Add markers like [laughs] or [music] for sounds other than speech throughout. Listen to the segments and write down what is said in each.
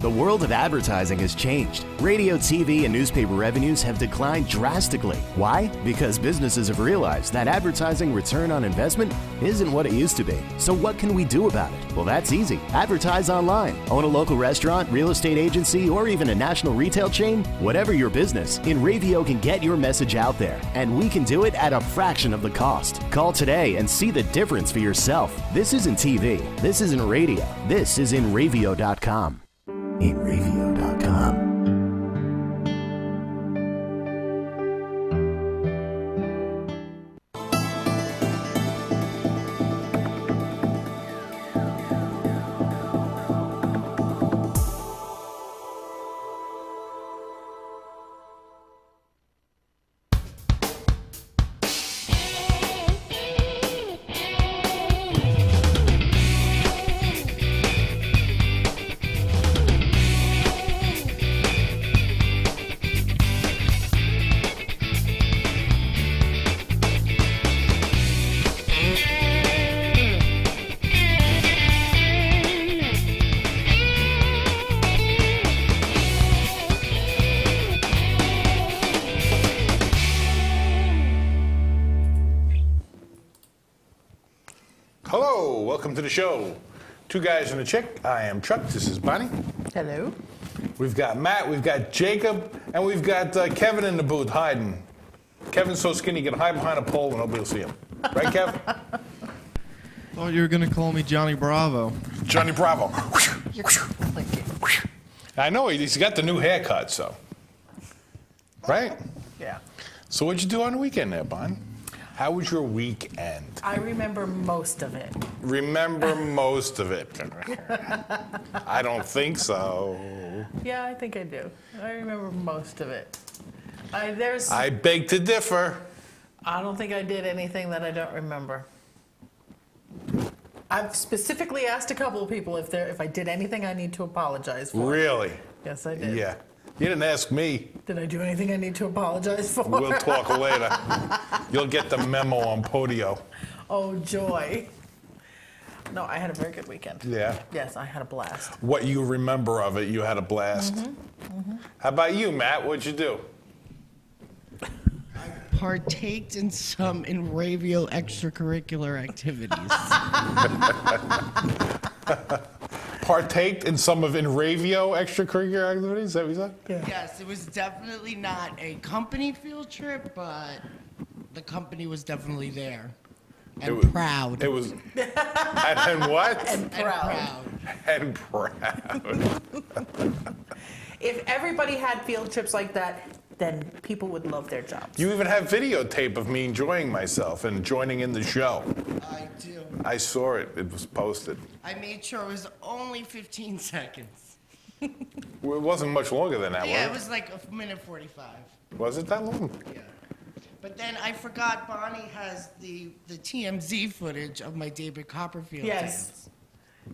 The world of advertising has changed. Radio, TV, and newspaper revenues have declined drastically. Why? Because businesses have realized that advertising return on investment isn't what it used to be. So, what can we do about it? Well, that's easy. Advertise online. Own a local restaurant, real estate agency, or even a national retail chain? Whatever your business, Inravio can get your message out there, and we can do it at a fraction of the cost. Call today and see the difference for yourself. This isn't TV. This isn't radio. This is Inravio.com. Inravio.com. Two guys and a chick. I am Chuck. This is Bonnie. Hello. We've got Matt. We've got Jacob, and we've got uh, Kevin in the booth hiding. Kevin's so skinny, he can hide behind a pole and nobody will see him. Right, Kev? [laughs] Thought you were gonna call me Johnny Bravo. Johnny Bravo. [laughs] I know he's got the new haircut, so. Right? Yeah. So what'd you do on the weekend there, Bon? How was your weekend? I remember most of it. Remember most of it. [laughs] I don't think so. Yeah, I think I do. I remember most of it. I, there's. I beg to differ. I don't think I did anything that I don't remember. I've specifically asked a couple of people if there if I did anything I need to apologize for. Really? Yes, I did. Yeah. You didn't ask me. Did I do anything I need to apologize for? We'll talk [laughs] later. You'll get the memo on Podio. oh joy. No, I had a very good weekend. Yeah. Yes, I had a blast. What you remember of it, you had a blast. Mm-hmm. How about you, Matt? What'd you do? partaked in some Inravio extracurricular activities. [laughs] [laughs] Partaked in some of Inravio extracurricular activities? Is that what you said? yes, it was definitely not a company field trip, but the company was definitely there and It was- proud. It was. and, and what? And [laughs] and proud. And proud. [laughs] If everybody had field trips like that, then people would love their jobs. You even have videotape of me enjoying myself and joining in the show. I do. I saw it. It was posted. I made sure it was only 15 seconds. Well, It wasn't much longer than that, Yeah, it was was like a minute 45. Was it that long? Yeah. But then I forgot Bonnie has the, the TMZ footage of my David Copperfield Yes. dance.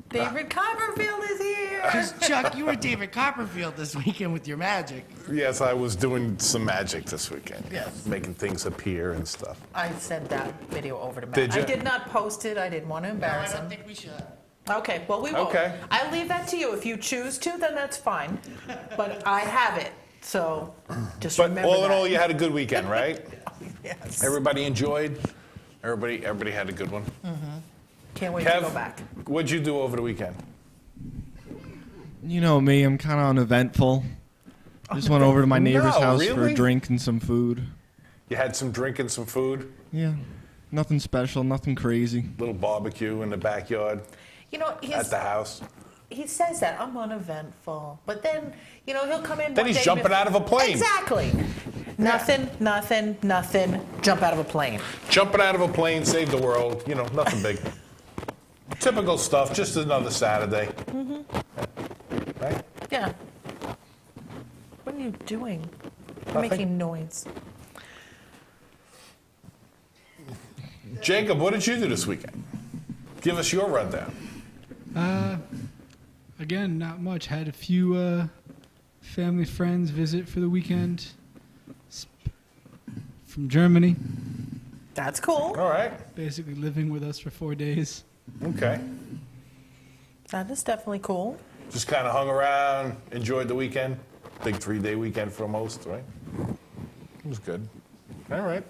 David Copperfield is here. [laughs] Because Chuck, you were David Copperfield this weekend with your magic. Yes, I was doing some magic this weekend. Yes. Making things appear and stuff. I sent that video over to Matt. Did you? I ya? did not post it. I didn't want to embarrass No, I don't him. think we should. Okay, well, we won't. Okay. I leave that to you. If you choose to, then that's fine. But I have it, so just But remember all in all, you had a good weekend, right? [laughs] Yes. Everybody enjoyed. Everybody, everybody had a good one. Mm-hmm. Can't wait to Kev, go back. what'd you do over the weekend? You know me, I'm kind of uneventful. Just went over to my [laughs] neighbor's No, house for a drink and some food. You had some drink and some food. Yeah, nothing special, nothing crazy. Little barbecue in the backyard You know, at the house. he says that I'm uneventful, but then you know he'll come in. Then one he's day jumping out of a plane. Exactly. Nothing, nothing, nothing. Jump out of a plane. Jumping out of a plane, saved the world. You know, nothing big. [laughs] Typical stuff. Just another Saturday. Mm-hmm. Right? Yeah. What are you doing? You're Nothing. making noise. Jacob, what did you do this weekend? Give us your rundown. Uh, again, not much. Had a few uh, family friends visit for the weekend from Germany, That's cool. All right. basically living with us for four days. Okay. That is definitely cool. Just kind of hung around, enjoyed the weekend. Big three-day weekend for most, right? It was good. All right.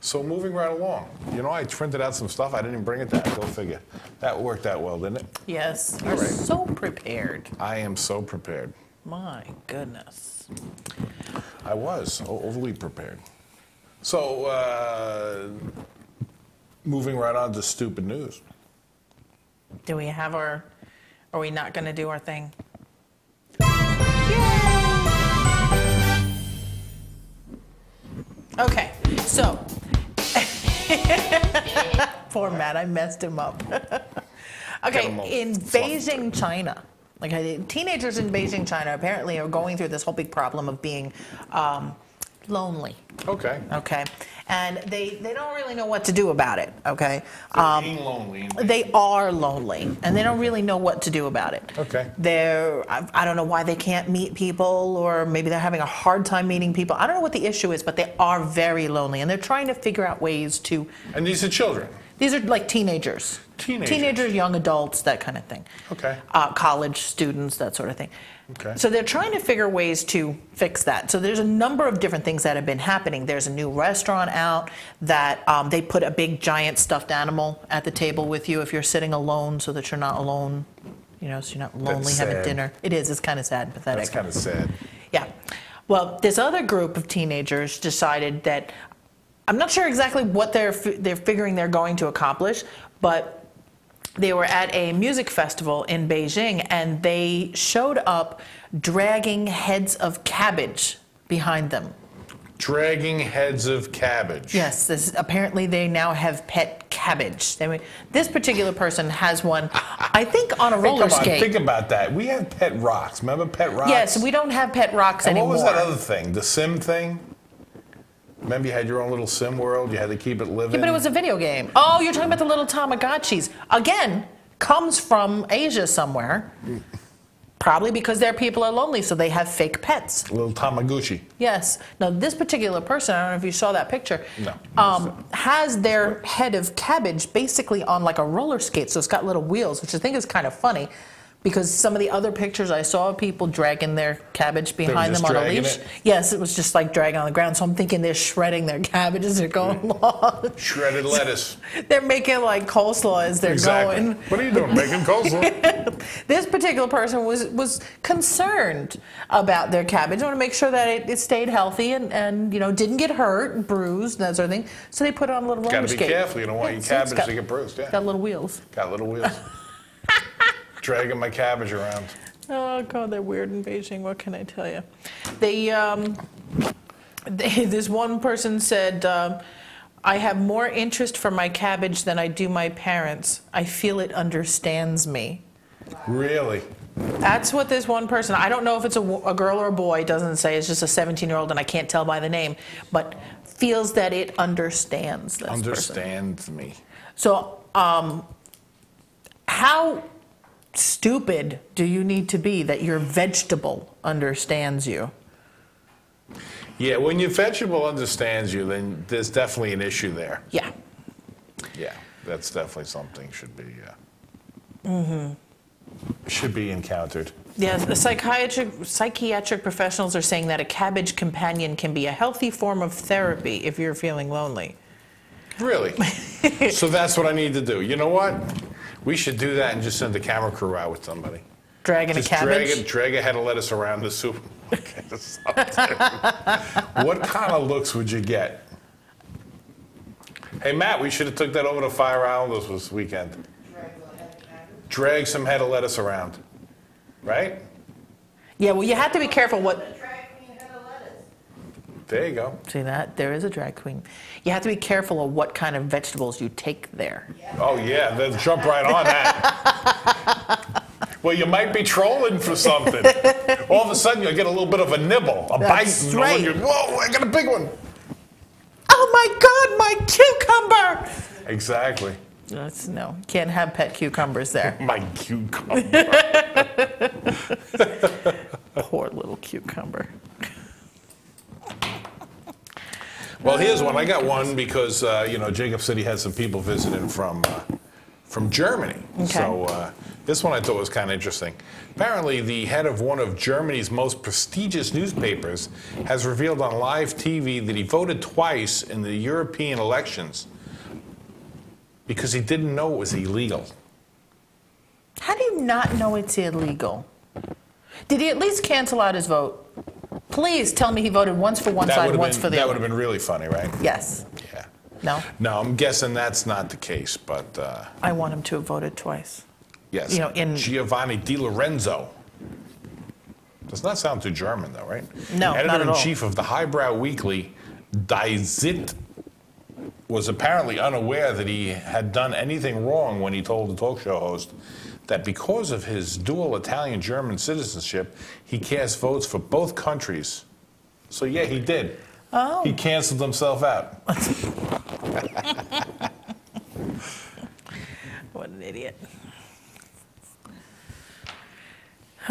So moving right along. You know, I printed out some stuff. I didn't even bring it down. Go figure. That worked out well, didn't it? Yes, you're right. so prepared. I am so prepared. My goodness. I was overly prepared. So, uh, moving right on to stupid news. Do we have our? Are we not going to do our thing? Okay, so [laughs] poor Matt, I messed him up. [laughs] okay, in Beijing, China, like I- teenagers in Beijing, China, apparently are going through this whole big problem of being um, lonely. Okay. Okay, and they they don't really know what to do about it. Okay, um, Being lonely. they are lonely and they don't really know what to do about it. Okay. They're, I, I don't know why they can't meet people or maybe they're having a hard time meeting people. I don't know what the issue is, but they are very lonely and they're trying to figure out ways to. And these are children. These are like teenagers. Teenagers. Teenagers, young adults, that kind of thing. Okay. Uh, college students, that sort of thing. Okay. So they're trying to figure ways to fix that. So there's a number of different things that have been happening. There's a new restaurant out that um, they put a big giant stuffed animal at the table with you if you're sitting alone, so that you're not alone. You know, so you're not lonely having dinner. It is. It's kind of sad and pathetic. That's kind of sad. Yeah. Well, this other group of teenagers decided that I'm not sure exactly what they're they're figuring they're going to accomplish, but they were at a music festival in Beijing and they showed up dragging heads of cabbage behind them. Dragging heads of cabbage. Yes, this, apparently they now have pet cabbage. They, this particular person has one, I think, on a roller come on, skate. think about that. We had pet rocks. Remember pet rocks? Yes, we don't have pet rocks And anymore. what was that other thing? The sim thing? Remember you had your own little sim world? You had to keep it living? Yeah, but it was a video game. Oh, you're talking about the little Tamagotchis. Again, comes from Asia somewhere. Probably because their people are lonely, so they have fake pets. little Tamaguchi. Yes. Now, this particular person, I don't know if you saw that picture, No. um, has their head of cabbage basically on like a roller skate, so it's got little wheels, which I think is kind of funny. Because some of the other pictures I saw of people dragging their cabbage behind them on a leash. it? Yes, it was just like dragging on the ground. So I'm thinking they're shredding their cabbages. as they're going along. Shredded lettuce. [laughs] They're making like coleslaw as they're exactly. going. What are you doing? Making coleslaw? [laughs] This particular person was was concerned about their cabbage. They want to make sure that it, it stayed healthy and, and you know didn't get hurt, bruised, and that sort of thing. So they put it on a little roller Gotta be skate. careful. You don't want Yeah, your cabbage got- to get bruised. Yeah. Got little wheels. Got little wheels. [laughs] Dragging my cabbage around. Oh god, they're weird in Beijing. What can I tell you? They, um, [laughs] they this one person said, um, "I have more interest for my cabbage than I do my parents. I feel it understands me." Really? That's what this one person, I don't know if it's a, a girl or a boy, doesn't say, it's just a 17 year old and I can't tell by the name, but feels that it understands this person. Understands me. So, um, how stupid do you need to be that your vegetable understands you? Yeah, when your vegetable understands you, then there's definitely an issue there. Yeah. Yeah, that's definitely something should be. Uh, mm-hmm. Should be encountered. Yes, the psychiatric, psychiatric professionals are saying that a cabbage companion can be a healthy form of therapy if you're feeling lonely. Really? [laughs] so that's what I need to do. You know what? We should do that and just send the camera crew out with somebody. Dragging a cabbage? drag, it, drag a head of lettuce around the supermarket [laughs] or something. what kind of looks would you get? Hey, Matt, we should have took that over to Fire Islanders this weekend. Drag some head of lettuce around. Right? Yeah, well, you have to be careful what. There you go. See that? There is a drag queen. You have to be careful of what kind of vegetables you take there. Oh, yeah, then jump right on that. well, you might be trolling for something. All of a sudden, you'll get a little bit of a nibble, a That's bite. and right. you- Whoa, I got a big one. Oh my God, my cucumber! Exactly. That's, no, can't have pet cucumbers there. [laughs] My cucumber. [laughs] Poor little cucumber. Well, here's one. I got one because, uh, you know, Jacob said he had some people visiting from, uh, from Germany. Okay. So uh, this one I thought was kind of interesting. Apparently, the head of one of Germany's most prestigious newspapers has revealed on live TV that he voted twice in the European elections because he didn't know it was illegal. How do you not know it's illegal? Did he at least cancel out his vote? Please tell me he voted once for one That side, would once been, for the other. that would have been really funny, right? Yes. Yeah. No? No, I'm guessing that's not the case, but uh, I want him to have voted twice. yes. You know, in- Giovanni Di Lorenzo. Does not sound too German, though, right? No, not at Editor in all. chief of the highbrow weekly, Die Zeit, was apparently unaware that he had done anything wrong when he told the talk show host that because of his dual Italian German citizenship, he cast votes for both countries. So, yeah, he did. Oh. He canceled himself out. [laughs] What an idiot.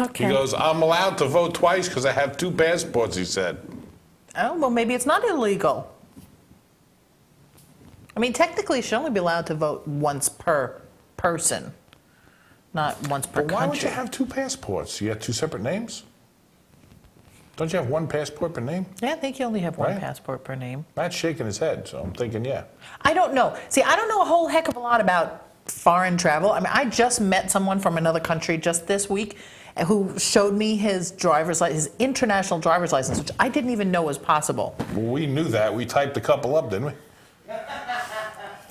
Okay. He goes, I'm allowed to vote twice because I have two passports, he said. Oh, well, maybe it's not illegal. I mean, technically, you should only be allowed to vote once per person, not once per But why would you have two passports? You have two separate names? Don't you have one passport per name? Yeah, I think you only have one Right. passport per name. Matt's shaking his head, so I'm thinking, yeah. I don't know. See, I don't know a whole heck of a lot about foreign travel. I mean, I just met someone from another country just this week who showed me his driver's license, his international driver's license, which I didn't even know was possible. Well, we knew that. We typed a couple up, didn't we?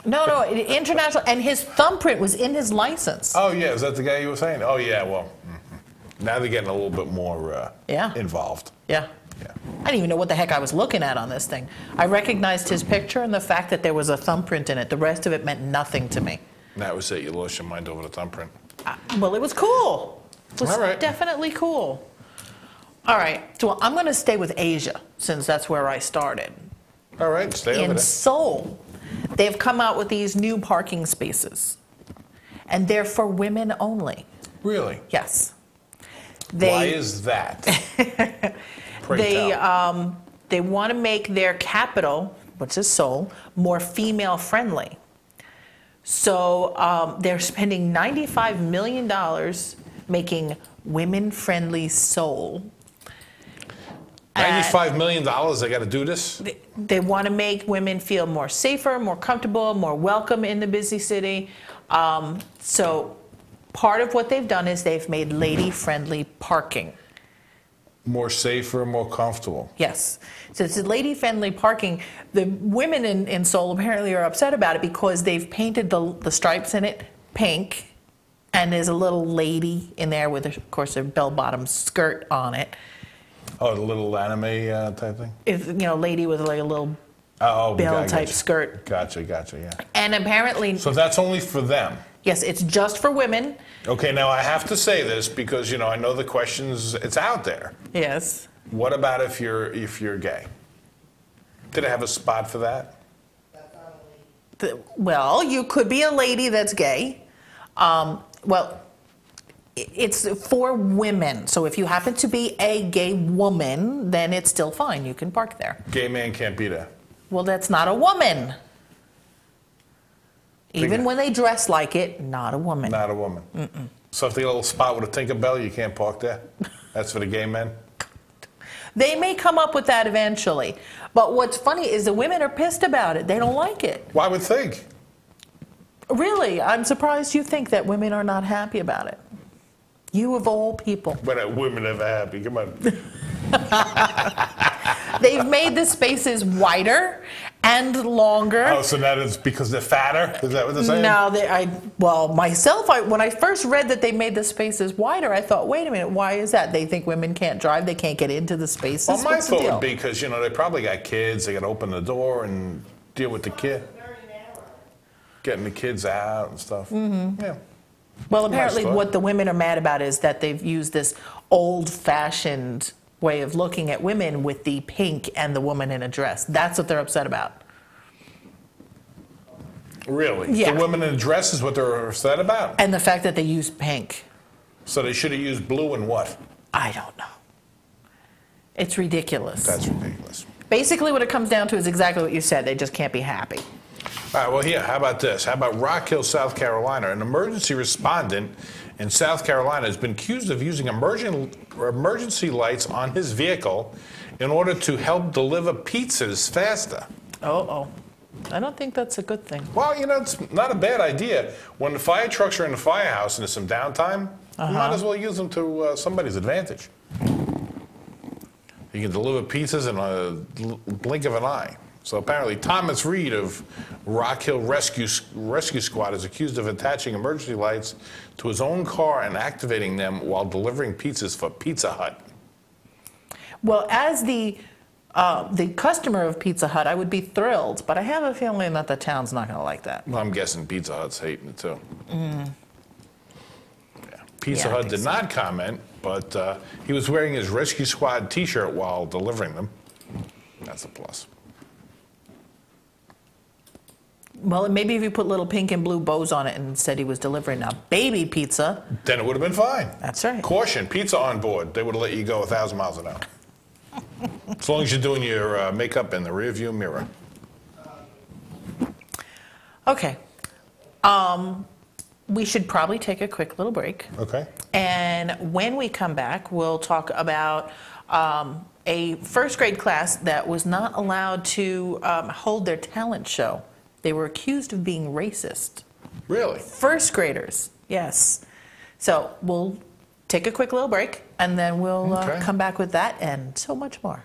No, no, international, and his thumbprint was in his license. Oh, yeah. Is that the guy you were saying? Oh, yeah. Well, mhm. now they're getting a little bit more uh, Yeah. involved. Yeah. Yeah. I didn't even know what the heck I was looking at on this thing. I recognized his picture and the fact that there was a thumbprint in it. The rest of it meant nothing to me. That was it. You lost your mind over the thumbprint. Uh, Well, it was cool. It was All right. definitely cool. All right, so I'm going to stay with Asia since that's where I started. All right. Stay over In there. Seoul, they've come out with these new parking spaces, and they're for women only. Really? Yes. Why is that? [laughs] They um, they want to make their capital, which is Seoul, more female friendly. So um, they're spending 95 million dollars making women friendly Seoul. $95 million they got to do this? They, they want to make women feel more safer, more comfortable, more welcome in the busy city. Um, so part of what they've done is they've made lady friendly parking. More safer, more comfortable. Yes. So it's lady friendly parking. The women in, in Seoul apparently are upset about it because they've painted the, the stripes in it pink. And there's a little lady in there with, of course, a bell bottom skirt on it. Oh, the little anime uh, type thing? If, you know, lady with like a little Oh, bell type gotcha. skirt. Gotcha, gotcha, yeah. And apparently, So that's only for them. yes, it's just for women. Okay, now I have to say this because you know I know the questions. It's out there. Yes. What about if you're if you're gay? Did I have a spot for that? The- well, you could be a lady that's gay. Um, well, it's for women. So if you happen to be a gay woman, then it's still fine. You can park there. Gay man can't be there. Well, that's not a woman. Even when they dress like it, not a woman. Not a woman. So if they got a little spot with a Tinkerbell, you can't park there. That's for the gay men. They may come up with that eventually. But what's funny is the women are pissed about it. They don't like it. Well, I would think. Really, I'm surprised you think that women are not happy about it. You of all people. But uh, women ever happy? Come on. [laughs] They've made the spaces wider and longer. Oh, so that is because they're fatter? Is that what they're saying? No, they, I well myself. I, when I first read that they made the spaces wider, I thought, wait a minute, why is that? They think women can't drive, they can't get into the spaces. Well, my What's thought would be because you know they probably got kids. They got to open the door and deal with the kid, getting the kids out and stuff. Mm-hmm. Yeah. Well, apparently, what the women are mad about is that they've used this old-fashioned way of looking at women with the pink and the woman in a dress. That's what they're upset about. Really? Yeah. The women in a dress is what they're upset about. And the fact that they use pink, So they should have used blue and what? I don't know. It's ridiculous. That's ridiculous. Basically, what it comes down to is exactly what you said. They just can't be happy. All right, well, here, how about this? How about Rock Hill, South Carolina? An emergency respondent in South Carolina has been accused of using emergen- emergency lights on his vehicle in order to help deliver pizzas faster. Oh, oh. I don't think that's a good thing. Well, you know, it's not a bad idea. When the fire trucks are in the firehouse and there's some downtime, you might as well use them to uh, somebody's advantage. You can deliver pizzas in a blink of an eye. So apparently, Thomas Reed of Rock Hill Rescue, Rescue Squad is accused of attaching emergency lights to his own car and activating them while delivering pizzas for Pizza Hut. Well, as the uh, the customer of Pizza Hut, I would be thrilled, but I have a feeling that the town's not going to like that. Well, I'm guessing Pizza Hut's hating it too. Yeah. Pizza Yeah, Hut did so. not comment, but uh, he was wearing his Rescue Squad T-shirt while delivering them. That's a plus. Well, maybe if you put little pink and blue bows on it and said he was delivering a baby pizza, Then it would have been fine. that's right. Caution: pizza on board. They would have let you go a thousand miles an hour. as long as you're doing your uh, makeup in the rearview mirror. Okay. Um, we should probably take a quick little break. Okay. And when we come back, we'll talk about um, a first grade class that was not allowed to um, hold their talent show. They were accused of being racist. Really? First graders, yes. So we'll take a quick little break and then we'll uh, come back with that and so much more.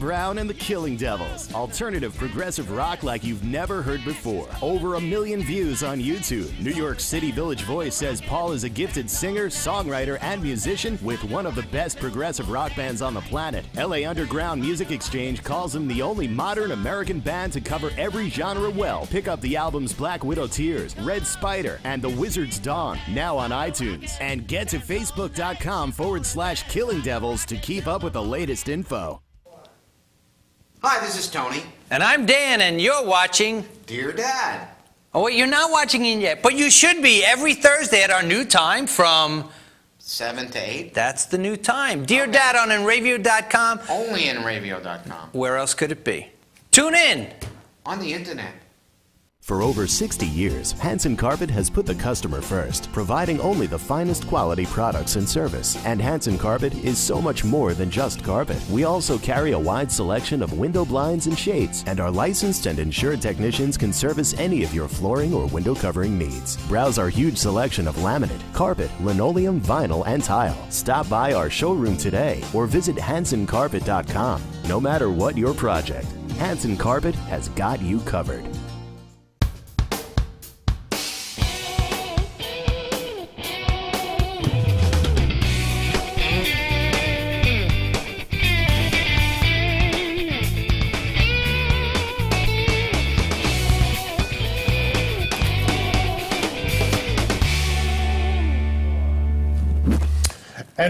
Brown and the Killing Devils. Alternative progressive rock like you've never heard before. Over a million views on YouTube. New York City Village Voice says Paul is a gifted singer, songwriter, and musician with one of the best progressive rock bands on the planet. LA Underground Music Exchange calls him the only modern American band to cover every genre well. Pick up the albums Black Widow Tears, Red Spider, and The Wizard's Dawn, now on iTunes. And get to facebook.com forward slash Killing Devils to keep up with the latest info. Hi, this is Tony. And I'm Dan, and you're watching. Dear Dad. Oh, wait, you're not watching it yet, but you should be every Thursday at our new time from. 7 to 8. That's the new time. Dear Dad on Inravio.com. Only Inravio.com. Where else could it be? Tune in. On the internet. For over 60 years, Hanson Carpet has put the customer first, providing only the finest quality products and service. And Hanson Carpet is so much more than just carpet. We also carry a wide selection of window blinds and shades, and our licensed and insured technicians can service any of your flooring or window covering needs. Browse our huge selection of laminate, carpet, linoleum, vinyl, and tile. Stop by our showroom today or visit hansoncarpet.com. No matter what your project, Hanson Carpet has got you covered.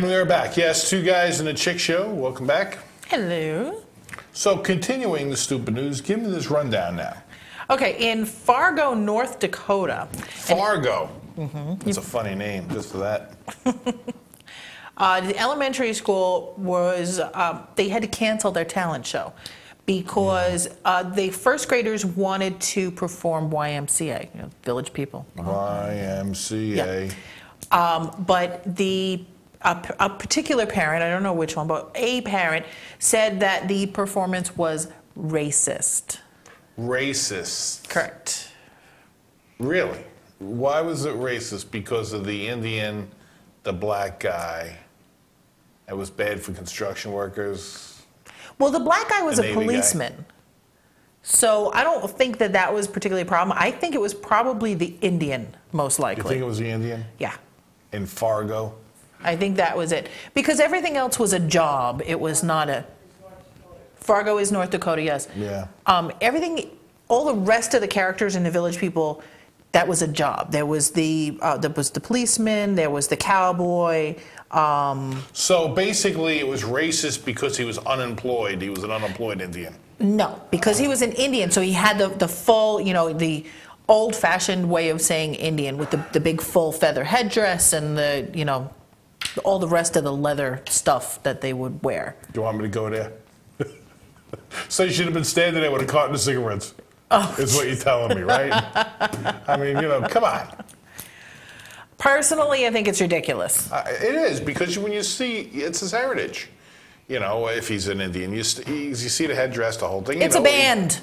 And we are back. Yes, two guys in a chick show. Welcome back. Hello. So, continuing the stupid news, give me this rundown now. Okay, in Fargo, North Dakota, Fargo. That's a funny name, just for that. [laughs] uh, the elementary school was, um, they had to cancel their talent show because uh, the first graders wanted to perform YMCA, you know, Village People. YMCA. Um, but the a, a particular parent, I don't know which one, but a parent said that the performance was racist. Racist. Correct. Really? Why was it racist? Because of the Indian, the black guy, It was bad for construction workers. Well, the black guy was a Navy guy. policeman. So I don't think that that was particularly a problem. I think it was probably the Indian, most likely. You think it was the Indian yeah. in Fargo? I think that was it. Because everything else was a job. It was not a. Fargo is North Dakota, yes. Yeah. Um, everything, all the rest of the characters in the Village People, that was a job. There was the uh, there was the policeman. There was the cowboy. Um, So basically, it was racist because he was unemployed. He was an unemployed Indian. no, because he was an Indian, so he had the the full, you know, the old-fashioned way of saying Indian with the the big full feather headdress and the you know all the rest of the leather stuff that they would wear. Do you want me to go there? so you should have been standing there with a carton of cigarettes. Oh. Is what you're telling me, right? I mean, you know, come on. Personally, I think it's ridiculous. Uh, it is because when you see it's his heritage. You know, if he's an Indian, you, st- you see the headdress, the whole thing. you It's a know, band.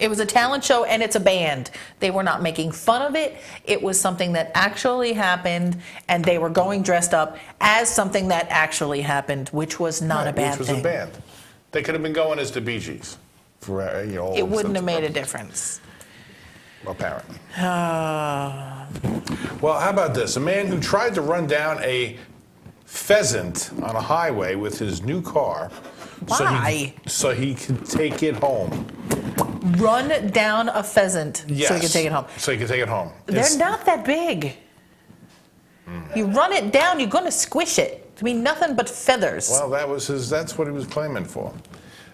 It was a talent show and it's a band. They were not making fun of it. It was something that actually happened and they were going dressed up as something that actually happened, which was not a Right, bad which was thing. a band. They could have been going as the Bee Gees. For, uh, you know, It wouldn't have made a difference. Apparently. Uh, [sighs] Well, how about this? A man who tried to run down a pheasant on a highway with his new car. So he, so he could take it home. run down a pheasant Yes. so he can take it home. So he could take it home. They're It's- not that big. You run it down, you're going to squish it. I mean, nothing but feathers. Well, that was his. That's what he was claiming for.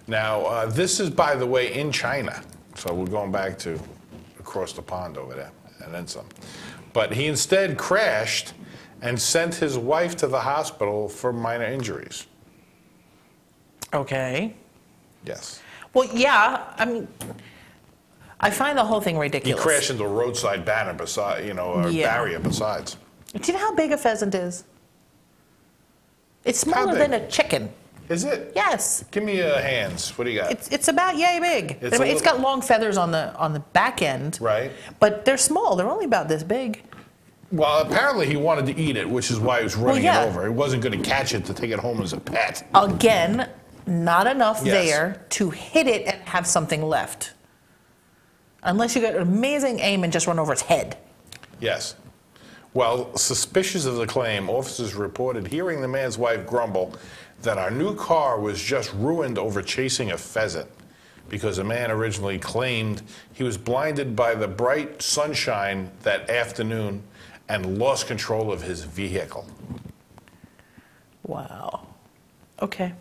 Now, uh, this is, by the way, in China. So we're going back to across the pond over there, and then some. But he instead crashed and sent his wife to the hospital for minor injuries. okay. Yes. Well, yeah, I mean, I find the whole thing ridiculous. He ridiculous. crashed into a roadside banner beside, you know, a Yeah. barrier besides. Do you know how big a pheasant is? It's smaller than a chicken. Is it? Yes. Give me your hands. What do you got? It's, it's about yay big. It's I a mean, it's little- got long feathers on the on the back end. Right. But they're small. They're only about this big. Well, apparently he wanted to eat it, which is why he was running yeah. it over. He wasn't going to catch it to take it home as a pet. Again, not enough Yes. there to hit it and have something left. Unless you get an amazing aim and just run over its head. Yes. Well, suspicious of the claim, officers reported hearing the man's wife grumble that our new car was just ruined over chasing a pheasant because the man originally claimed he was blinded by the bright sunshine that afternoon and lost control of his vehicle. Wow. Okay.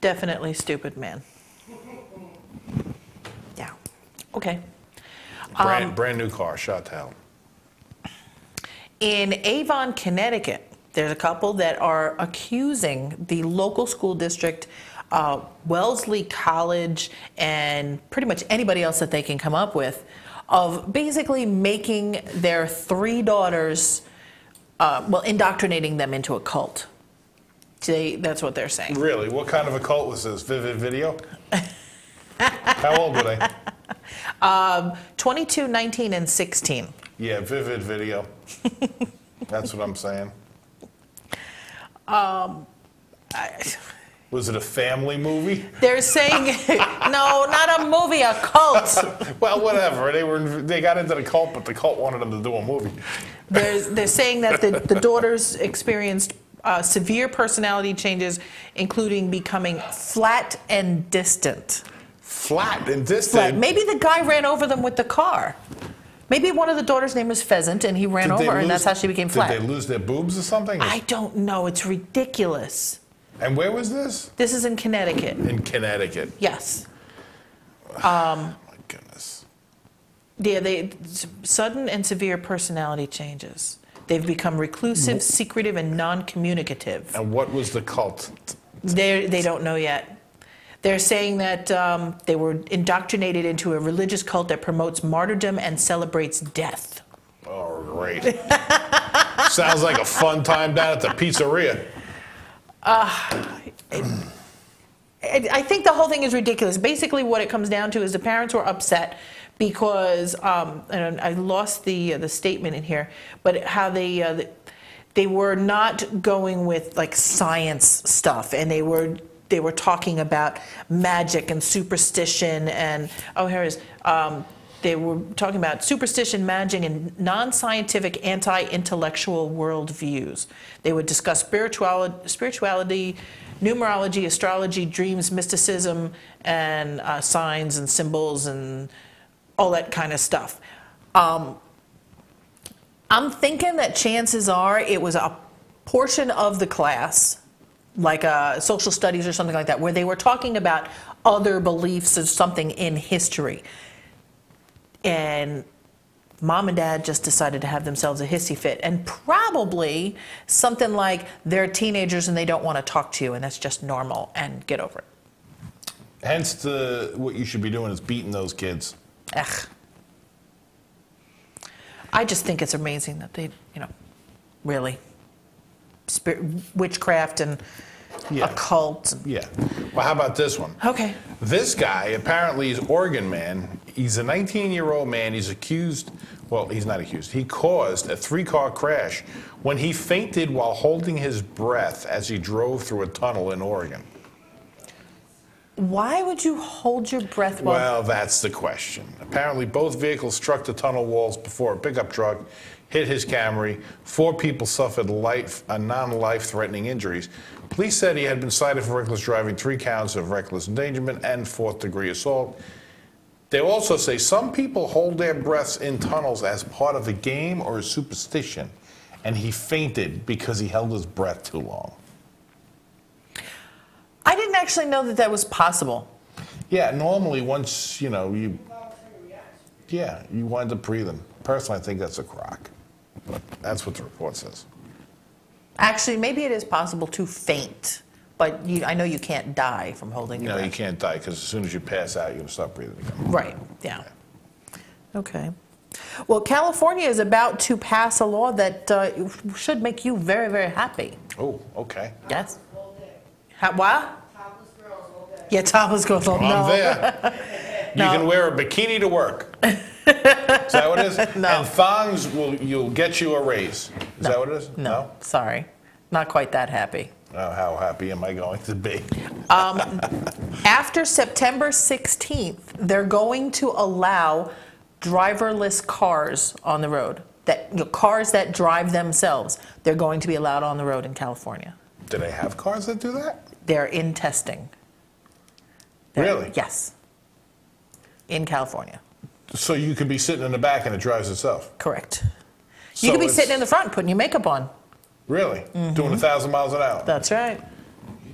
Definitely stupid man. Yeah. Okay. Brand, Um, brand new car, shot to hell. In Avon, Connecticut, there's a couple that are accusing the local school district, uh, Wellesley College, and pretty much anybody else that they can come up with, of basically making their three daughters, uh, well, indoctrinating them into a cult. They, that's what they're saying. Really? What kind of a cult was this? Vivid Video? How old were they? [laughs] 22, 19, and 16. Yeah, Vivid Video. That's what I'm saying. [laughs] Was it a family movie? They're saying, [laughs] no, not a movie, a cult. Well, whatever. They were they got into the cult, but the cult wanted them to do a movie. They're, they're saying that the, the daughters experienced uh, severe personality changes, including becoming flat and distant. Flat and distant. Flat. Maybe the guy ran over them with the car. Maybe one of the daughters' name was Pheasant, and he ran Did over, and that's how she became flat. Did they lose their boobs or something? I don't know. It's ridiculous. And where was this? This is in Connecticut. In Connecticut. Yes. My goodness. Yeah, they sudden and severe personality changes. They've become reclusive, secretive, and non-communicative. And what was the cult? They they don't know yet. They're saying that um, they were indoctrinated into a religious cult that promotes martyrdom and celebrates death. Oh, great. [laughs] Sounds like a fun time down at the pizzeria. I I think the whole thing is ridiculous. Basically, what it comes down to is the parents were upset because, um, and I lost the uh, the statement in here, but how they uh, they were not going with like science stuff, and they were they were talking about magic and superstition and oh here it is. Um, they were talking about superstition, magic, and non-scientific, anti-intellectual worldviews. They would discuss spirituality, spirituality, numerology, astrology, dreams, mysticism, and uh, signs and symbols and all that kind of stuff. Um, I'm thinking that chances are it was a portion of the class, like uh, social studies or something like that, where they were talking about other beliefs of something in history. And mom and dad just decided to have themselves a hissy fit. And probably something like they're teenagers and they don't want to talk to you, and that's just normal, and get over it. Hence, the what you should be doing is beating those kids. Ugh. I just think it's amazing that they, you know, really, spirit, witchcraft and Yeah. occult. Yeah. Well, how about this one? Okay. This guy apparently is Oregon man. He's a 19-year-old man. He's accused. Well, he's not accused. He caused a three-car crash when he fainted while holding his breath as he drove through a tunnel in Oregon. Why would you hold your breath while? Well, that's the question. Apparently, both vehicles struck the tunnel walls before a pickup truck hit his Camry. Four people suffered life, uh, non-life-threatening injuries. Police said he had been cited for reckless driving, three counts of reckless endangerment, and fourth-degree assault. They also say some people hold their breaths in tunnels as part of a game or a superstition, and he fainted because he held his breath too long. I didn't actually know that that was possible. Yeah, normally once you know you, yeah, you wind up breathing. Personally, I think that's a crock, but that's what the report says. Actually, maybe it is possible to faint, but you, I know you can't die from holding You your know, you can't die because as soon as you pass out, you're gonna stop breathing again. Right. Yeah. Okay. Well, California is about to pass a law that uh, should make you very, very happy. Oh, okay. Yes. Ha- what? Yeah, topless girls. all- I'm no. there. No. [laughs] You can wear a bikini to work. [laughs] is that what it is? No. And thongs will you'll get you a raise. Is that what it is? No, sorry, not quite that happy. How happy am I going to be? Um, after September 16th, they're going to allow driverless cars on the road. That you know, cars that drive themselves, they're going to be allowed on the road in California. Do they have cars that do that? They're in testing. They're- Really? Yes. In California, So you could be sitting in the back and it drives itself. correct. So You could be sitting in the front putting your makeup on. Really? Mm-hmm. Doing a thousand miles an hour. That's right.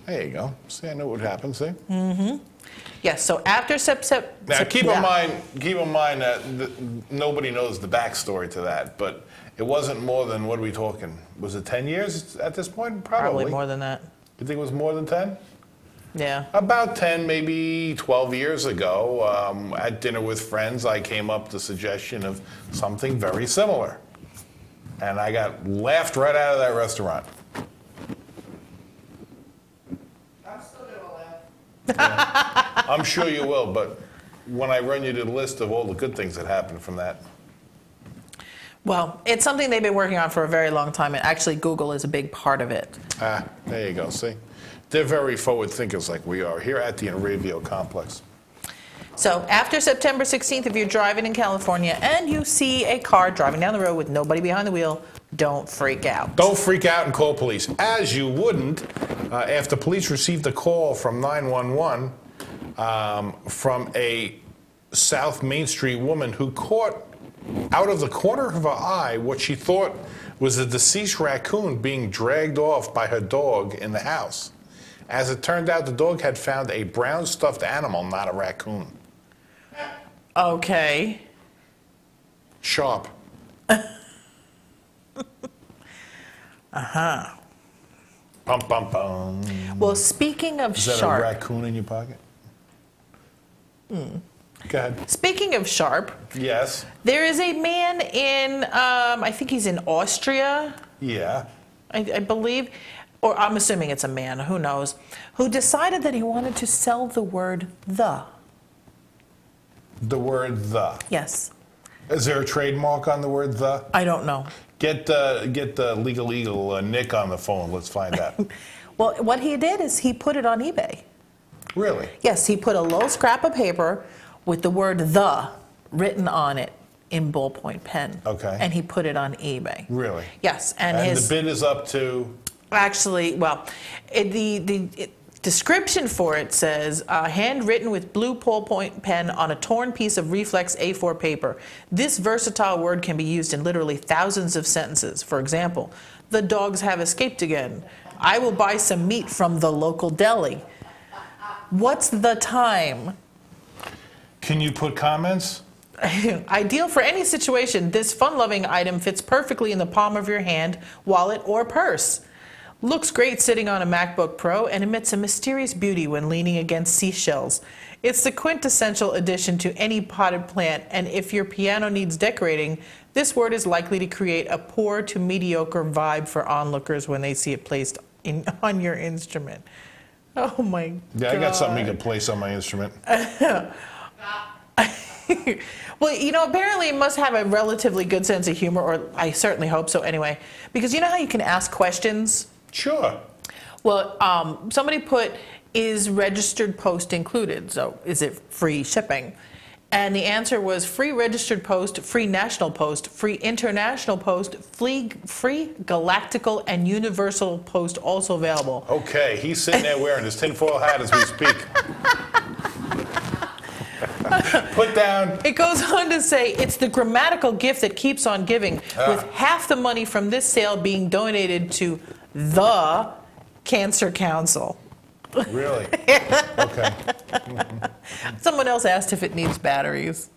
There you go. See, I know what would happen. See. Mm-hmm. Yes. So after sep- sep- Now, sep- keep yeah. in mind, keep in mind that th nobody knows the backstory to that, but it wasn't more than what are we talking? Was it 10 years at this point? Probably. Probably more than that. You think it was more than 10? Yeah. About 10, maybe 12 years ago, um, at dinner with friends, I came up the suggestion of something very similar. And I got laughed right out of that restaurant. I'm still gonna laugh. I'm sure you will, but when I run you to the list of all the good things that happened from that, Well, it's something they've been working on for a very long time, and actually, Google is a big part of it. ah, there you go, see? They're very forward thinkers like we are here at the Inravio complex. So after September 16th, if you're driving in California and you see a car driving down the road with nobody behind the wheel, don't freak out. Don't freak out and call police, as you wouldn't uh, after police received a call from 911 um, from a South Main Street woman who caught out of the corner of her eye what she thought was a deceased raccoon being dragged off by her dog in the house. As it turned out, the dog had found a brown stuffed animal, not a raccoon. Okay. Sharp. uh huh. Bum, bum, bum. Well, speaking of Is that sharp, a raccoon in your pocket? Go ahead. speaking of sharp, Yes. there is a man in, um, I think he's in Austria, Yeah. I, I believe, or I'm assuming it's a man, who knows, who decided that he wanted to sell the word the. The word the. Yes. Is there a trademark on the word the? I don't know. Get uh, get the legal eagle uh, Nick on the phone. Let's find out. [laughs] Well, what he did is he put it on eBay. really? Yes, he put a little scrap of paper with the word the written on it in ballpoint pen. Okay. And he put it on eBay. Really? Yes, and, And his the bid is up to. actually, well, it, the the it, description for it says uh, handwritten with blue ballpoint pen on a torn piece of reflex A4 paper. This versatile word can be used in literally thousands of sentences. For example, the dogs have escaped again. I will buy some meat from the local deli. What's the time? Can you put comments? [laughs] Ideal for any situation, this fun loving item fits perfectly in the palm of your hand, wallet, or purse. Looks great sitting on a MacBook Pro and emits a mysterious beauty when leaning against seashells. It's the quintessential addition to any potted plant, and if your piano needs decorating, this word is likely to create a poor to mediocre vibe for onlookers when they see it placed in, [laughs] on your instrument. Oh my Yeah, god. I got something you can place on my instrument. [laughs] well, you know, apparently it must have a relatively good sense of humor, or I certainly hope so anyway. Because you know how you can ask questions? Sure. Well, um, somebody put, is registered post included? So is it free shipping? And the answer was free registered post, free national post, free international post, free, free galactical and universal post also available. Okay, he's sitting there wearing his tinfoil hat as we speak. Put down. It goes on to say it's the grammatical gift that keeps on giving, Ah. with half the money from this sale being donated to the Cancer Council. Really? [laughs] Okay. Someone else asked if it needs batteries.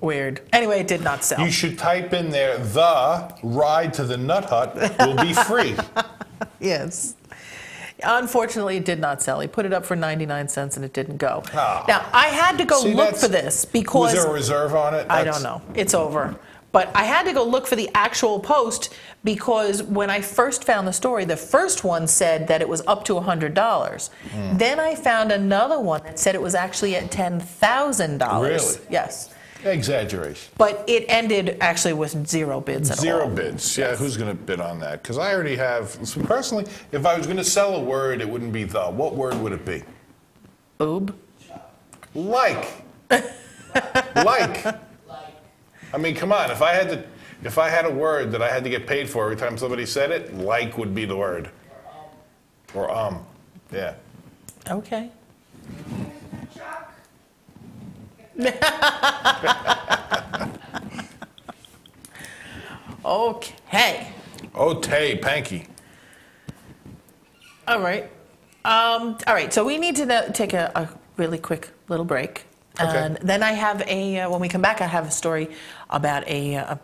Weird. Anyway, it did not sell. You should type in there the ride to the Nut Hut will be free. [laughs] Yes. Unfortunately, it did not sell. He put it up for 99 cents and it didn't go. Oh. Now, I had to go See, look for this because. Was there a reserve on it? I don't know. It's over. But I had to go look for the actual post because when I first found the story, the first one said that it was up to $100. Hmm. Then I found another one that said it was actually at $10,000. Really? Yes. Exaggeration. But it ended actually with zero bids at Zero all. bids. Yeah, who's going to bid on that? Because I already have. So personally, if I was going to sell a word, it wouldn't be the. What word would it be? Boob? Like. [laughs] like. I mean, come on. If I had to, if I had a word that I had to get paid for every time somebody said it, like would be the word. Or um. Yeah. Okay. [laughs] okay. Tay, Panky. All right. Um, all right. So we need to know, take a, a really quick little break. Okay. And then I have a, uh, when we come back, I have a story about a, uh, a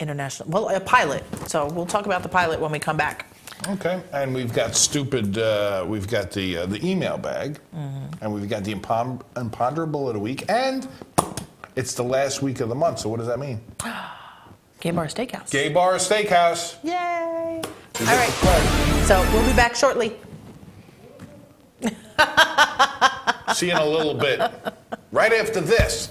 international, well, a pilot. So we'll talk about the pilot when we come back. Okay, and we've got stupid. Uh, we've got the uh, the email bag, and we've got the impon- imponderable of the week, and it's the last week of the month. So what does that mean? [gasps] Gay Bar Steakhouse. Gay Bar Steakhouse. Yay. Is All right. So we'll be back shortly. [laughs] See you in a little bit. Right after this.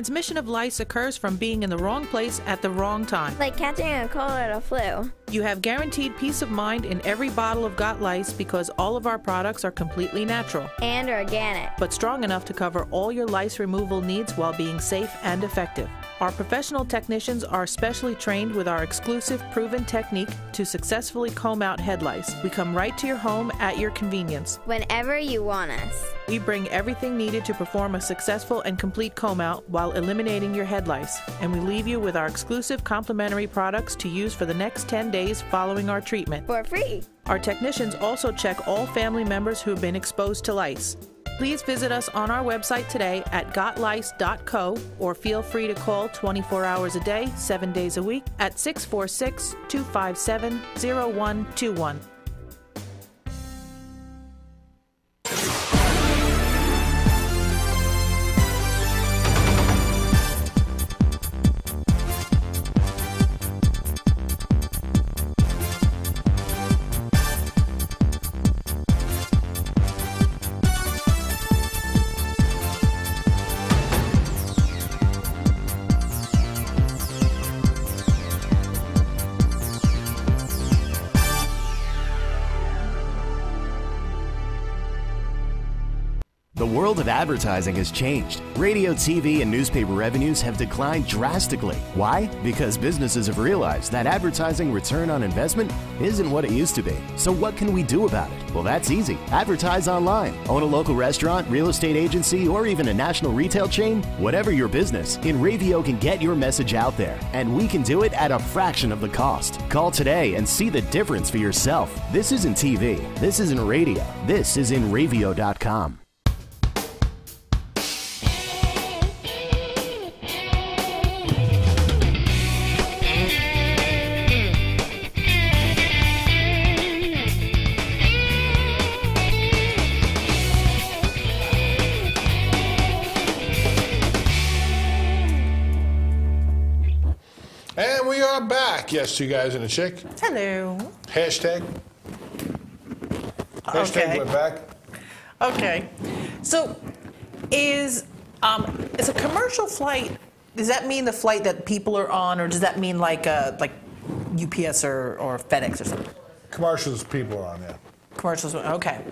Transmission of lice occurs from being in the wrong place at the wrong time. Like catching a cold or a flu. You have guaranteed peace of mind in every bottle of Got Lice because all of our products are completely natural, And organic. but strong enough to cover all your lice removal needs while being safe and effective. Our professional technicians are specially trained with our exclusive proven technique to successfully comb out head lice. We come right to your home at your convenience. Whenever you want us. We bring everything needed to perform a successful and complete comb out while eliminating your head lice. And we leave you with our exclusive complimentary products to use for the next 10 days following our treatment. For free. Our technicians also check all family members who have been exposed to lice. Please visit us on our website today at gotlice.co or feel free to call 24 hours a day, 7 days a week at 646 257 0121. Advertising has changed. Radio, TV, and newspaper revenues have declined drastically. Why? Because businesses have realized that advertising return on investment isn't what it used to be. So, what can we do about it? Well, that's easy. Advertise online. Own a local restaurant, real estate agency, or even a national retail chain? Whatever your business, Inravio can get your message out there, and we can do it at a fraction of the cost. Call today and see the difference for yourself. This isn't TV. This isn't radio. This is Inravio.com. Yes, you guys and a chick. Hello. Hashtag. Hashtag Okay. we're back. Okay. So, is um, is a commercial flight? Does that mean the flight that people are on, or does that mean like uh, like UPS or, or FedEx or something? Commercials people are on there. Commercials. Okay.